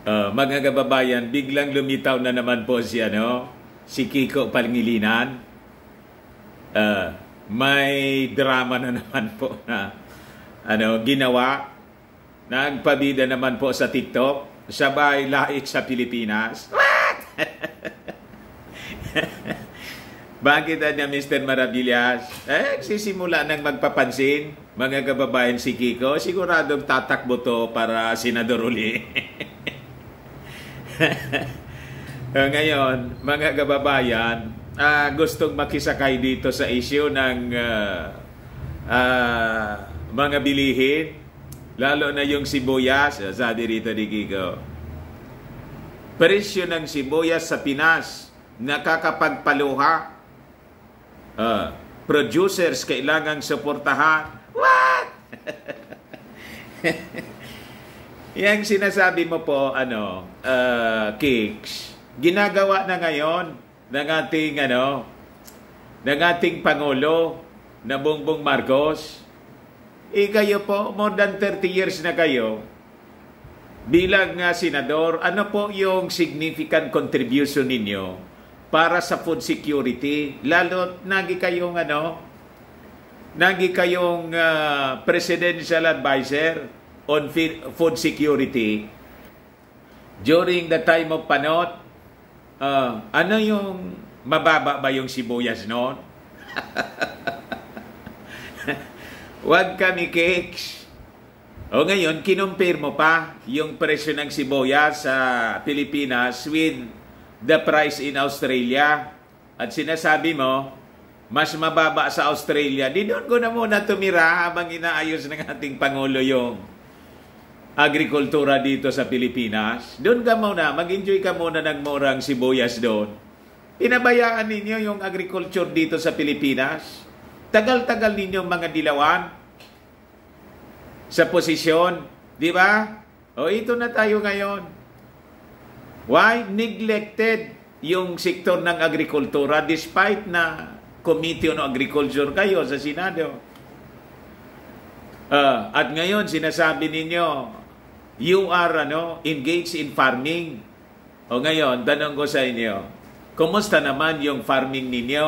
Uh, mga kababayan, biglang lumitaw na naman po si ano, si Kiko Pangilinan. Uh, may drama na naman po na ano, ginawa. Nagpabida naman po sa TikTok. Sabay lait sa Pilipinas. What? Bakit niya Mr. Maravillas? Eh, sisimula nang magpapansin, mga kababayan si Kiko, siguradong tatakbo to para senador uli. ngayon, mga kababayan, uh, gustong makisakay dito sa issue ng uh, uh, mga bilihin, lalo na yung sibuyas, sabi rito ni Kiko. Presyo ng sibuyas sa Pinas, nakakapagpaluha. Uh, producers kailangang suportahan. What? Yang sinasabi mo po, ano, uh, Kicks, ginagawa na ngayon ng ating, ano, ng ating Pangulo na Bongbong Marcos. E kayo po, more than 30 years na kayo, bilang uh, senador, ano po yung significant contribution ninyo para sa food security? Lalo, nagi kayong, ano, nagi kayong uh, presidential advisor on food security during the time of panot, uh, ano yung mababa ba yung sibuyas noon? Huwag kami cakes. O ngayon, kinumpir mo pa yung presyo ng sibuyas sa Pilipinas with the price in Australia. At sinasabi mo, mas mababa sa Australia. Di doon ko na muna tumira habang inaayos ng ating Pangulo yung agrikultura dito sa Pilipinas, doon ka muna, mag-enjoy ka muna ng murang sibuyas doon. Pinabayaan ninyo yung agriculture dito sa Pilipinas. Tagal-tagal ninyo mga dilawan sa posisyon. Di ba? O ito na tayo ngayon. Why? Neglected yung sektor ng agrikultura despite na Committee on Agriculture kayo sa Senado. Uh, at ngayon, sinasabi ninyo, you are ano, engaged in farming. O ngayon, tanong ko sa inyo, kumusta naman yung farming ninyo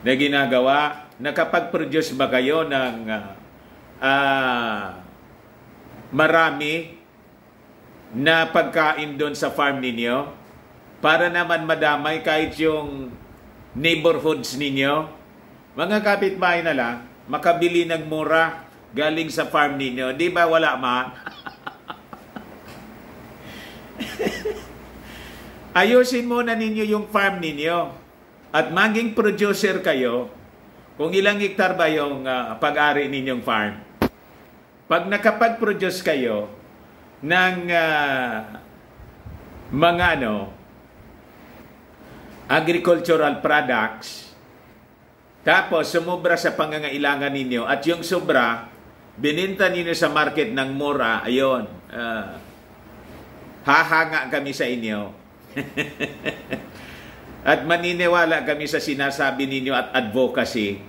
na ginagawa? Nakapag-produce ba kayo ng uh, uh, marami na pagkain doon sa farm ninyo para naman madamay kahit yung neighborhoods ninyo? Mga kapitbahay na lang, makabili ng mura galing sa farm ninyo. Di ba wala man? Ayusin muna ninyo yung farm ninyo at maging producer kayo kung ilang hektar ba yung uh, pag-ari ninyong farm. Pag nakapag-produce kayo ng uh, mga ano, agricultural products, tapos sumubra sa pangangailangan ninyo at yung sobra, bininta ninyo sa market ng mura, ayon, uh, hahanga kami sa inyo. at maniniwala kami sa sinasabi ninyo at advocacy.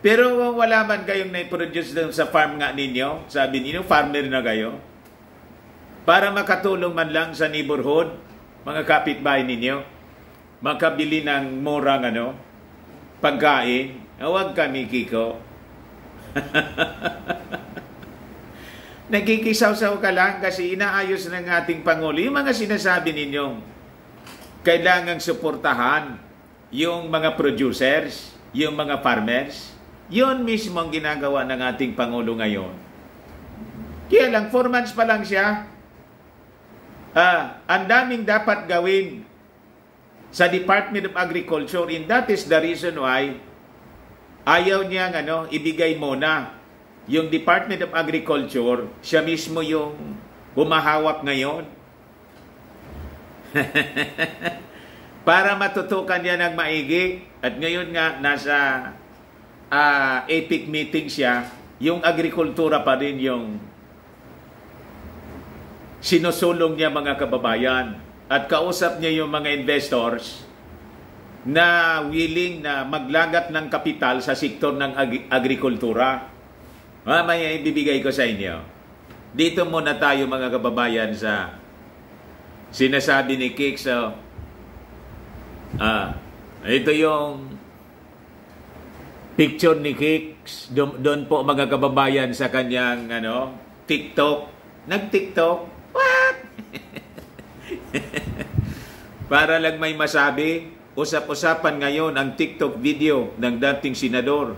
Pero wala man kayong na-produce sa farm nga ninyo, sabi ninyo, farmer na kayo, para makatulong man lang sa neighborhood, mga kapitbahay ninyo, makabili ng murang ano, pagkain, huwag kami, Kiko. Nagikisaw-saw ka lang kasi inaayos ng ating Pangulo. Yung mga sinasabi ninyong kailangang suportahan yung mga producers, yung mga farmers. Yun mismo ang ginagawa ng ating Pangulo ngayon. Kaya lang, 4 months pa lang siya. Ah, ang daming dapat gawin sa Department of Agriculture and that is the reason why ayaw niya ano, ibigay muna yung Department of Agriculture, siya mismo yung humahawak ngayon. Para matutukan niya ng maigi. At ngayon nga nasa uh, epic meeting siya, yung agrikultura pa rin yung sinusulong niya mga kababayan. At kausap niya yung mga investors na willing na maglagat ng kapital sa sektor ng ag- agrikultura. Mamaya ibibigay ko sa inyo. Dito muna tayo mga kababayan sa sinasabi ni Kik. So, ah, ito yung picture ni Kicks doon, po mga kababayan sa kanyang ano, TikTok. Nag-TikTok? What? Para lang may masabi, usap-usapan ngayon ang TikTok video ng dating senador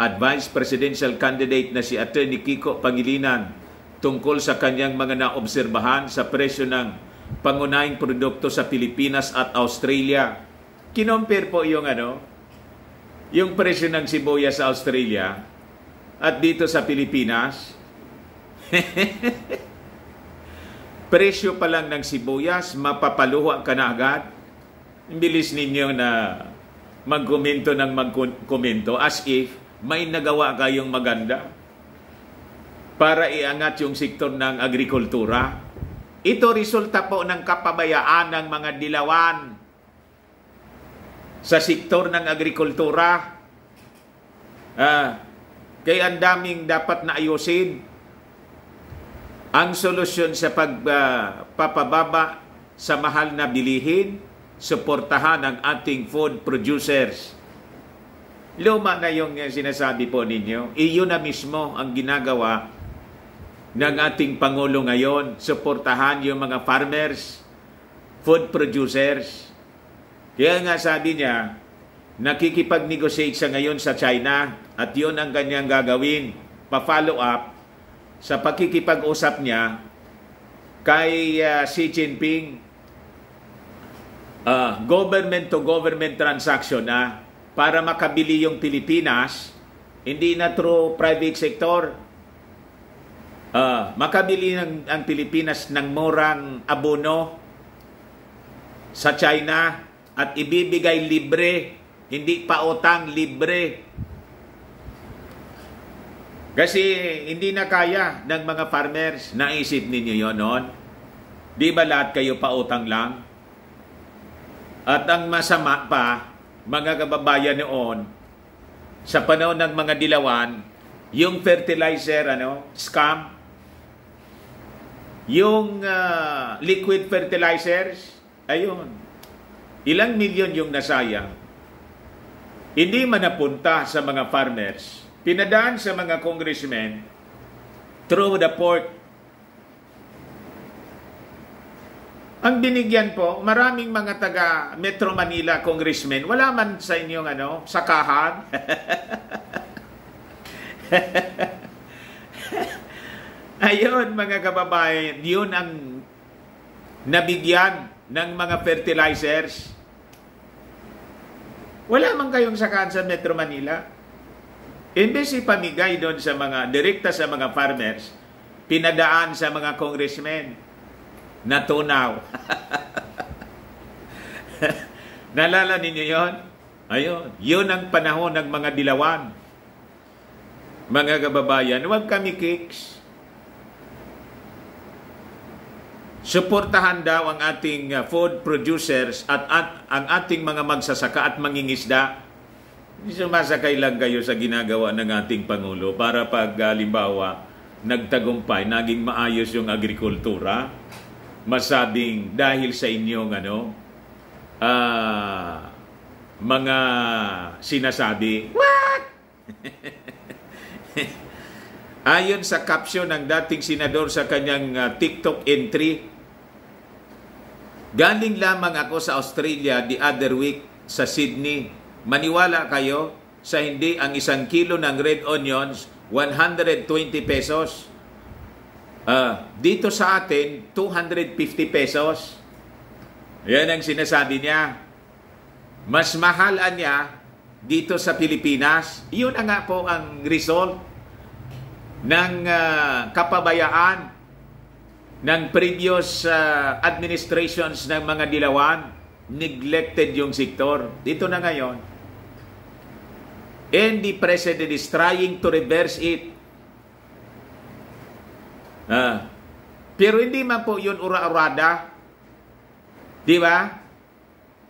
at Vice Presidential candidate na si Attorney Kiko Pangilinan tungkol sa kanyang mga naobserbahan sa presyo ng pangunahing produkto sa Pilipinas at Australia. Kinompare po yung ano, yung presyo ng sibuyas sa Australia at dito sa Pilipinas. presyo pa lang ng sibuyas, mapapaluha ka na agad. Bilis ninyo na magkomento ng magkomento as if may nagawa kayong maganda para iangat yung sektor ng agrikultura. Ito resulta po ng kapabayaan ng mga dilawan sa sektor ng agrikultura. Ah, kaya ang daming dapat na ayusin ang solusyon sa pagpapababa uh, sa mahal na bilihin, suportahan ang ating food producers. Luma na yung sinasabi po ninyo. Iyon na mismo ang ginagawa ng ating Pangulo ngayon. Suportahan yung mga farmers, food producers. Kaya nga sabi niya, nakikipag-negotiate siya ngayon sa China at yun ang kanyang gagawin. Pa-follow up sa pakikipag-usap niya kay uh, Xi Jinping uh, government to government transaction na para makabili yung Pilipinas hindi na through private sector uh, makabili ng ang Pilipinas ng murang abono sa China at ibibigay libre hindi pa utang libre kasi hindi na kaya ng mga farmers. Naisip ninyo yon noon? Di ba lahat kayo pautang lang? At ang masama pa, mga kababayan noon, sa panahon ng mga dilawan, yung fertilizer, ano, scam, yung uh, liquid fertilizers, ayun, ilang milyon yung nasayang. Hindi man napunta sa mga farmers pinadaan sa mga congressmen through the port. Ang binigyan po, maraming mga taga Metro Manila congressmen, wala man sa inyong ano, sakahan. Ayun mga kababayan, yun ang nabigyan ng mga fertilizers. Wala man kayong sakahan sa Metro Manila. Imbes ipamigay doon sa mga, direkta sa mga farmers, pinadaan sa mga congressmen na tunaw. Nalala ninyo yon? Ayun, yun ang panahon ng mga dilawan. Mga kababayan, huwag kami kicks. Suportahan daw ang ating uh, food producers at, at ang ating mga magsasaka at mangingisda Sumasakay lang kayo sa ginagawa ng ating Pangulo para pag halimbawa nagtagumpay, naging maayos yung agrikultura, masabing dahil sa inyong ano, uh, mga sinasabi, What? Ayon sa caption ng dating senador sa kanyang uh, TikTok entry, Galing lamang ako sa Australia the other week sa Sydney Maniwala kayo sa hindi ang isang kilo ng red onions, 120 pesos. Uh, dito sa atin, 250 pesos. Yan ang sinasabi niya. Mas mahal niya dito sa Pilipinas. Yun ang nga po ang result ng uh, kapabayaan ng previous uh, administrations ng mga dilawan. Neglected yung sektor. Dito na ngayon, and the president is trying to reverse it. Uh, pero hindi man po yun ura-urada. Di ba?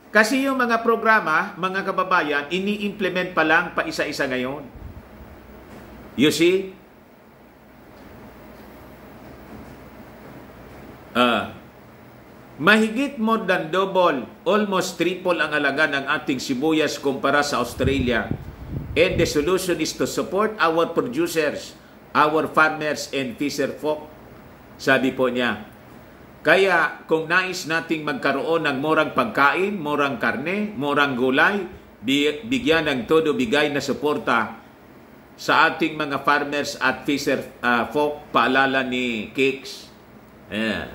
Kasi yung mga programa, mga kababayan, ini-implement pa lang pa isa-isa ngayon. You see? Uh, mahigit more than double, almost triple ang halaga ng ating sibuyas kumpara sa Australia. And the solution is to support our producers our farmers and fisher folk. Sabi po niya. Kaya kung nais nating magkaroon ng murang pagkain, murang karne, murang gulay, bigyan ng todo bigay na suporta sa ating mga farmers at fisher uh, folk, paalala ni Cakes. Yeah.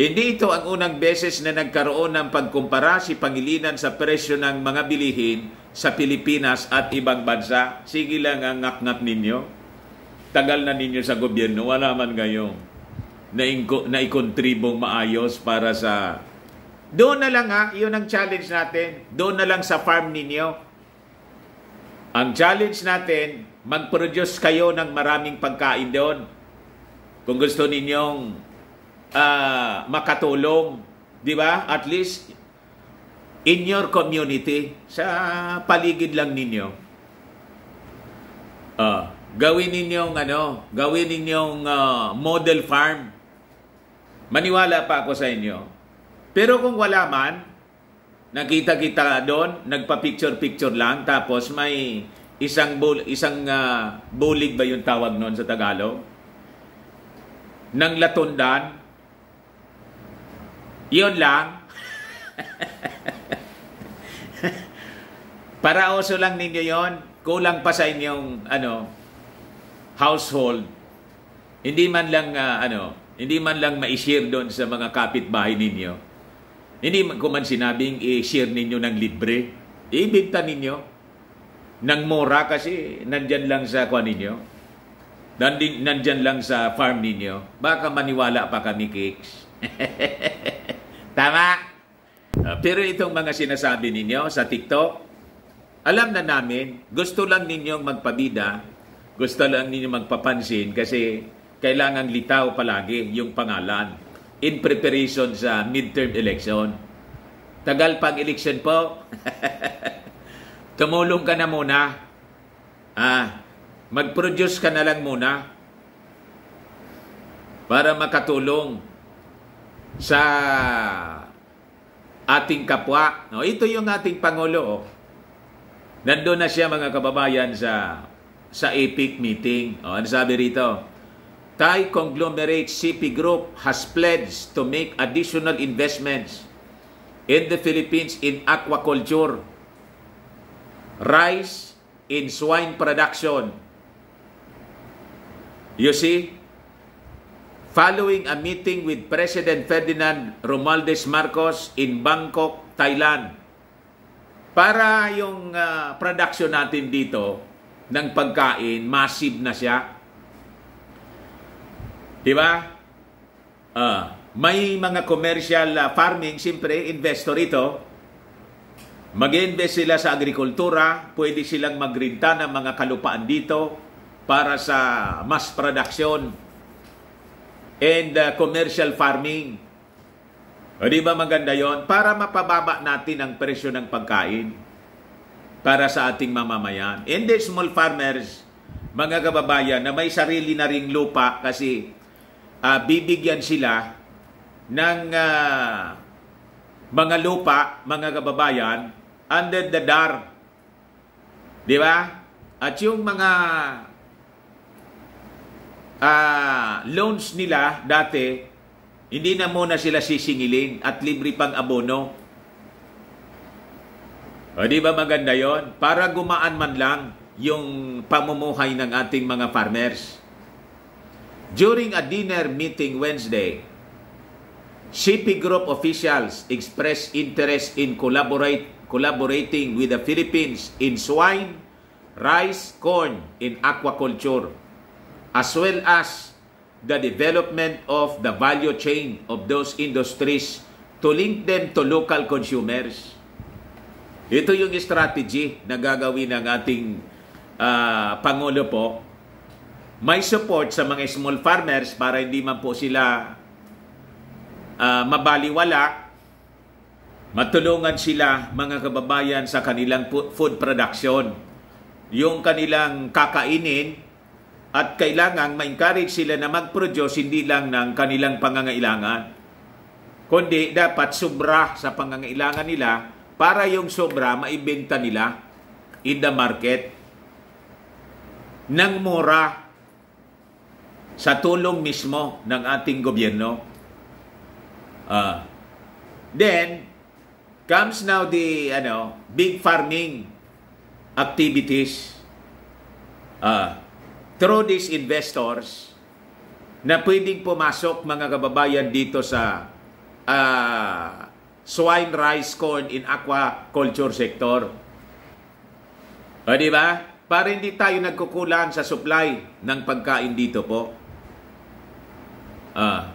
Hindi ito ang unang beses na nagkaroon ng pagkumpara si Pangilinan sa presyo ng mga bilihin sa Pilipinas at ibang bansa. Sige lang ang ngak ninyo. Tagal na ninyo sa gobyerno, wala man ngayong na, na ikontribong maayos para sa... Doon na lang ha, yun ang challenge natin. Doon na lang sa farm ninyo. Ang challenge natin, mag-produce kayo ng maraming pagkain doon. Kung gusto ninyong uh, makatulong, di ba? At least in your community, sa paligid lang ninyo. Uh, gawin ninyong ano, gawin ninyong uh, model farm. Maniwala pa ako sa inyo. Pero kung wala man, nakita kita doon, nagpa-picture-picture lang, tapos may isang bul isang uh, bulig ba yung tawag noon sa Tagalog? Nang latundan. Yun lang. Para oso lang ninyo yon kulang pa sa inyong ano household. Hindi man lang uh, ano, hindi man lang ma-share doon sa mga kapitbahay ninyo. Hindi man ko man sinabing i-share ninyo ng libre. Ibigta ninyo ng mura kasi nandyan lang sa kwan ninyo. Nandyan lang sa farm ninyo. Baka maniwala pa kami, cakes. Tama? Uh, pero itong mga sinasabi ninyo sa TikTok, alam na namin, gusto lang ninyong magpabida, gusto lang ninyong magpapansin kasi kailangan litaw palagi yung pangalan in preparation sa midterm election. Tagal pang election po. Tumulong ka na muna. Ah, mag-produce ka na lang muna para makatulong sa ating kapwa. No, ito yung ating Pangulo. Oh. Nandun na siya mga kababayan sa sa APIC meeting. Oh, ano sabi rito? Thai conglomerate CP Group has pledged to make additional investments in the Philippines in aquaculture rice in swine production. You see, following a meeting with President Ferdinand Romualdez Marcos in Bangkok, Thailand, para yung uh, production natin dito ng pagkain, massive na siya. Di ba? Uh, may mga commercial uh, farming, siyempre, investor ito, Mag-invest sila sa agrikultura, pwede silang magrinta ng mga kalupaan dito para sa mass production and uh, commercial farming. O di ba maganda yon Para mapababa natin ang presyo ng pagkain para sa ating mamamayan. And the small farmers, mga kababayan, na may sarili na ring lupa kasi uh, bibigyan sila ng uh, mga lupa, mga kababayan, under the DAR. Di ba? At yung mga uh, loans nila dati, hindi na muna sila sisingilin at libre pang abono. O di ba maganda yon? Para gumaan man lang yung pamumuhay ng ating mga farmers. During a dinner meeting Wednesday, CP Group officials expressed interest in collaborate collaborating with the Philippines in swine, rice, corn, in aquaculture, as well as the development of the value chain of those industries to link them to local consumers. Ito yung strategy na gagawin ng ating uh, Pangulo po. May support sa mga small farmers para hindi man po sila uh, mabaliwala Matulungan sila, mga kababayan, sa kanilang food production. Yung kanilang kakainin, at kailangang ma-encourage sila na mag-produce hindi lang ng kanilang pangangailangan, kundi dapat sobra sa pangangailangan nila para yung sobra maibenta nila in the market ng mura sa tulong mismo ng ating gobyerno. Uh, then, comes now the ano, big farming activities. Uh, through these investors na pwedeng pumasok mga kababayan dito sa uh, swine, rice, corn in aquaculture sector. O di ba? Para hindi tayo nagkukulang sa supply ng pagkain dito po. Uh,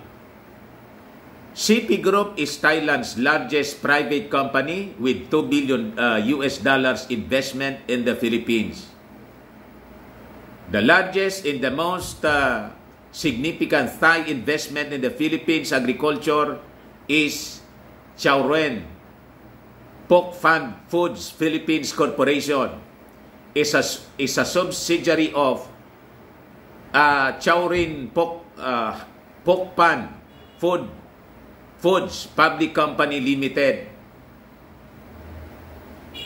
CP Group is Thailand's largest private company with 2 billion uh, US dollars investment in the Philippines. The largest and the most uh, significant Thai investment in the Philippines agriculture is Chowren Pork Fund Foods Philippines Corporation is a, is a subsidiary of uh, Chowrin Pork, uh, Pork Fund Food Foods Public Company Limited.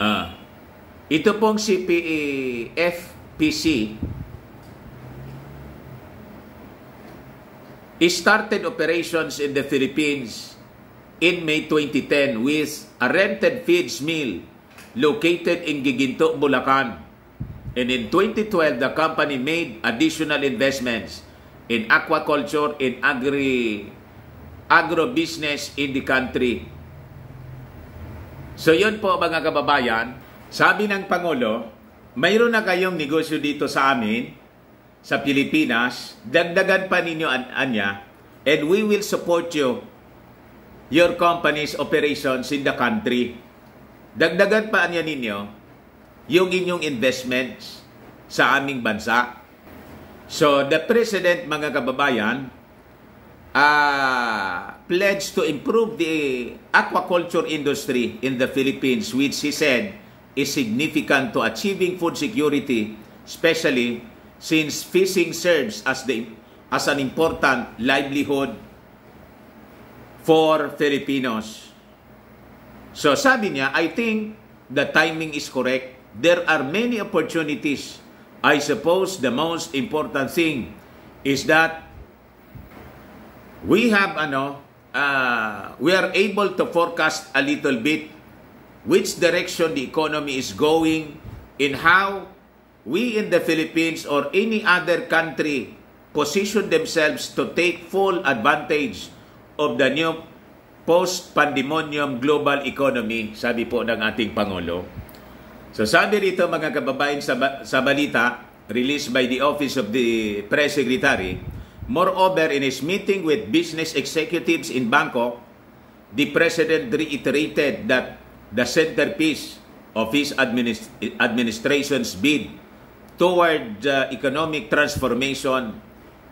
Uh, ito pong CPFPC started operations in the Philippines in May 2010 with a rented feeds mill located in Giginto, Bulacan. And in 2012, the company made additional investments in aquaculture and agri agro-business in the country. So yun po mga kababayan, sabi ng Pangulo, mayroon na kayong negosyo dito sa amin sa Pilipinas, dagdagan pa ninyo an anya, and we will support you, your company's operations in the country. Dagdagan pa anya ninyo yung inyong investments sa aming bansa. So, the President, mga kababayan, uh, pledged to improve the aquaculture industry in the Philippines, which he said is significant to achieving food security, especially since fishing serves as the as an important livelihood for Filipinos. So sabi niya, I think the timing is correct. There are many opportunities. I suppose the most important thing is that we have ano uh, we are able to forecast a little bit which direction the economy is going in how we in the Philippines or any other country position themselves to take full advantage of the new post-pandemonium global economy, sabi po ng ating Pangulo. So sabi rito mga kababayan sa, sa balita, released by the Office of the Press Secretary, moreover in his meeting with business executives in Bangkok, the President reiterated that the centerpiece of his administ- administration's bid toward uh, economic transformation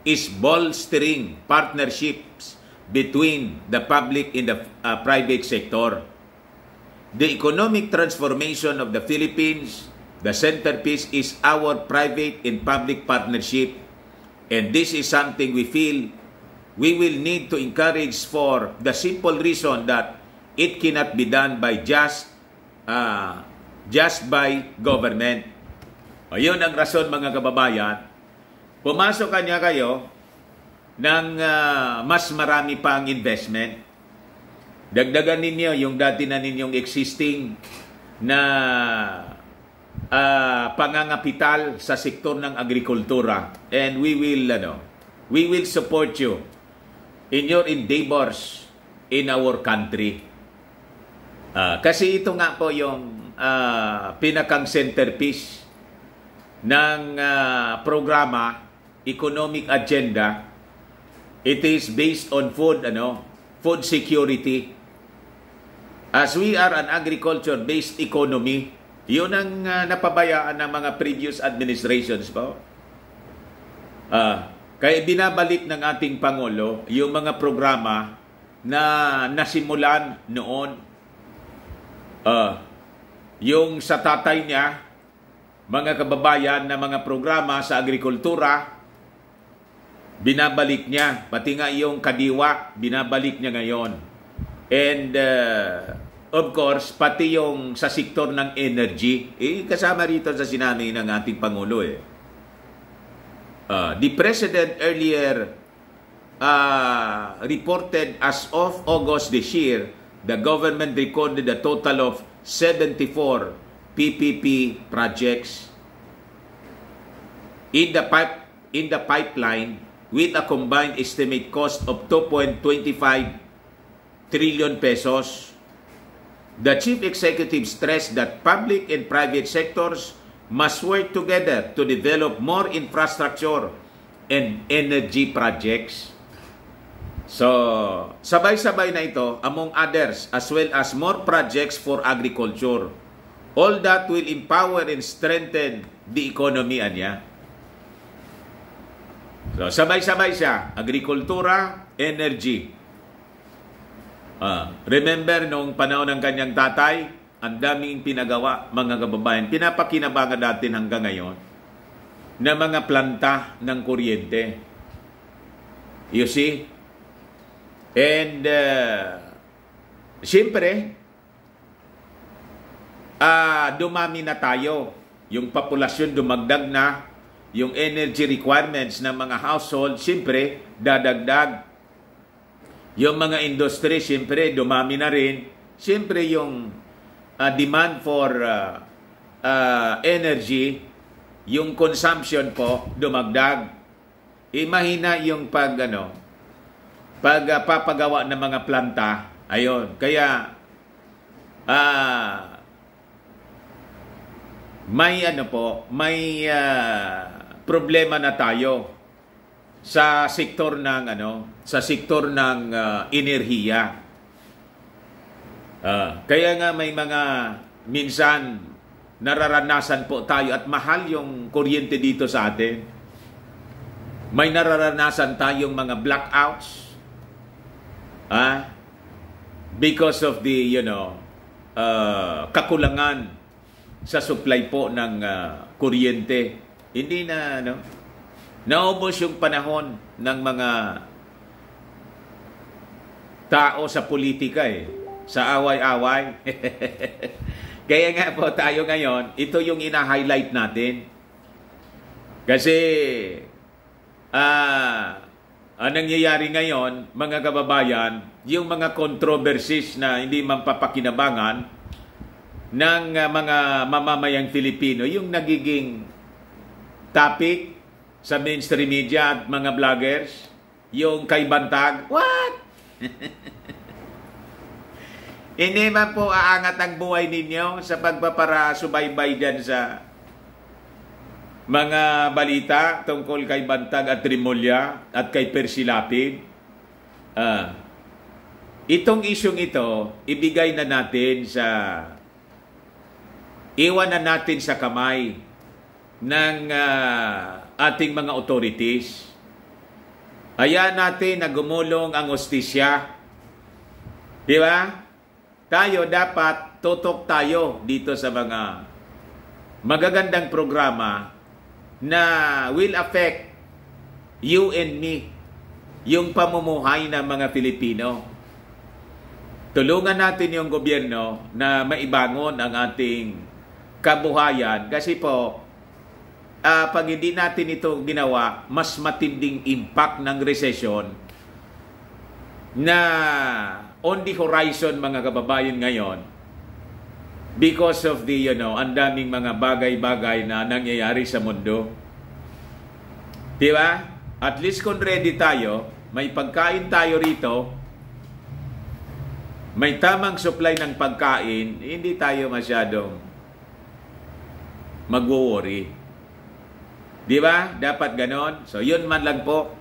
is bolstering partnerships between the public and the uh, private sector. The economic transformation of the Philippines, the centerpiece is our private and public partnership. And this is something we feel we will need to encourage for the simple reason that it cannot be done by just uh, just by government Ayun ang rason mga kababayan. Pumasok kanya kayo ng uh, mas marami pang investment. Dagdagan ninyo yung dati na ninyong existing na uh, pangangapital sa sektor ng agrikultura. And we will, ano, we will support you in your endeavors in our country. Uh, kasi ito nga po yung uh, pinakang centerpiece ng uh, programa economic agenda. It is based on food ano food security. As we are an agriculture based economy yun ang uh, napabayaan ng mga previous administrations po. Uh, kaya binabalik ng ating pangulo yung mga programa na nasimulan noon. Uh, yung sa tatay niya mga kababayan na mga programa sa agrikultura binabalik niya. Pati nga yung kadiwa, binabalik niya ngayon. And uh, of course, pati yung sa sektor ng energy, eh, kasama rito sa sinabi ng ating Pangulo eh. Uh, the President earlier uh, reported as of August this year, the government recorded a total of 74 PPP projects in the pipe in the pipeline with a combined estimate cost of 2.25 trillion pesos. The chief executive stressed that public and private sectors must work together to develop more infrastructure and energy projects. So, sabay-sabay na ito among others as well as more projects for agriculture. All that will empower and strengthen the economy anya. So, sabay-sabay siya, agrikultura, energy. Uh, remember nung panahon ng kanyang tatay, ang daming pinagawa mga kababayan. Pinapakinabangan natin hanggang ngayon na mga planta ng kuryente. You see? And uh, siyempre, uh, dumami na tayo. Yung populasyon dumagdag na, yung energy requirements ng mga household, siyempre, dadagdag. Yung mga industry, siyempre, dumami na rin. Siyempre, yung uh, demand for uh, uh, energy, yung consumption po, dumagdag. Imahina yung pag, ano, pag uh, ng mga planta. Ayon. Kaya, uh, may ano po, may uh, problema na tayo sa sektor ng ano, sa sektor ng uh, enerhiya. Uh, kaya nga may mga minsan nararanasan po tayo at mahal yung kuryente dito sa atin. May nararanasan tayong mga blackouts. Ah, because of the, you know, uh, kakulangan sa supply po ng uh, kuryente hindi na, ano, naubos yung panahon ng mga tao sa politika eh. Sa away-away. Kaya nga po tayo ngayon, ito yung ina-highlight natin. Kasi, ah, ang nangyayari ngayon, mga kababayan, yung mga controversies na hindi mampapakinabangan ng uh, mga mamamayang Filipino, yung nagiging topic sa mainstream media at mga vloggers, yung kay Bantag, what? Hindi man po aangat ang buhay ninyo sa pagpapara subaybay dyan sa mga balita tungkol kay Bantag at Trimulya at kay Persilapid. Uh, itong isyong ito, ibigay na natin sa iwan na natin sa kamay ng uh, ating mga authorities. Hayaan natin na gumulong ang ostisya. Di ba? Tayo dapat tutok tayo dito sa mga magagandang programa na will affect you and me, yung pamumuhay ng mga Pilipino. Tulungan natin yung gobyerno na maibangon ang ating kabuhayan kasi po uh, pag hindi natin ito ginawa, mas matinding impact ng recession na on the horizon mga kababayan ngayon because of the you know ang daming mga bagay-bagay na nangyayari sa mundo. 'Di ba? At least kung ready tayo, may pagkain tayo rito, may tamang supply ng pagkain, hindi tayo masyadong magwo-worry. Di ba? Dapat ganon. So, yun man lang po.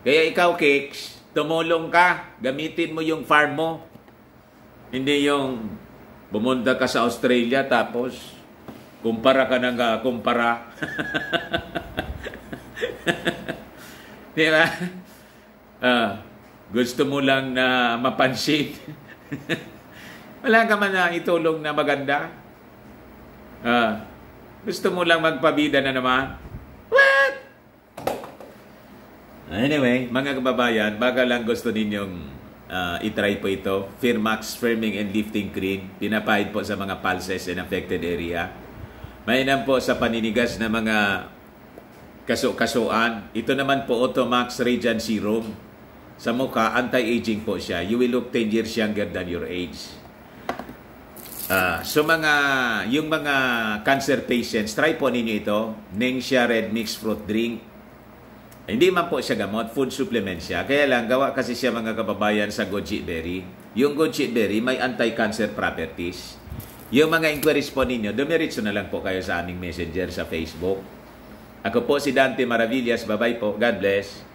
Kaya ikaw, Cakes, tumulong ka. Gamitin mo yung farm mo. Hindi yung bumunta ka sa Australia tapos kumpara ka ng uh, kumpara. Di ba? Uh, gusto mo lang na mapansin. Wala ka man na itulong na maganda. Uh, gusto mo lang magpabida na naman. What? Anyway, mga kababayan, baka lang gusto ninyong uh, itry po ito. Firmax Firming and Lifting Cream. Pinapahid po sa mga pulses and affected area. Mainam po sa paninigas na mga kaso-kasuan. Ito naman po Automax Radiant Serum. Sa mukha, anti-aging po siya. You will look 10 years younger than your age. Uh, so mga, yung mga cancer patients, try po ninyo ito. Nengxia Red Mixed Fruit Drink. Hindi man po siya gamot, food supplement siya. Kaya lang, gawa kasi siya mga kababayan sa goji berry. Yung goji berry may anti-cancer properties. Yung mga inquiries po ninyo, dumiritso na lang po kayo sa aming messenger sa Facebook. Ako po si Dante Maravillas. Bye-bye po. God bless.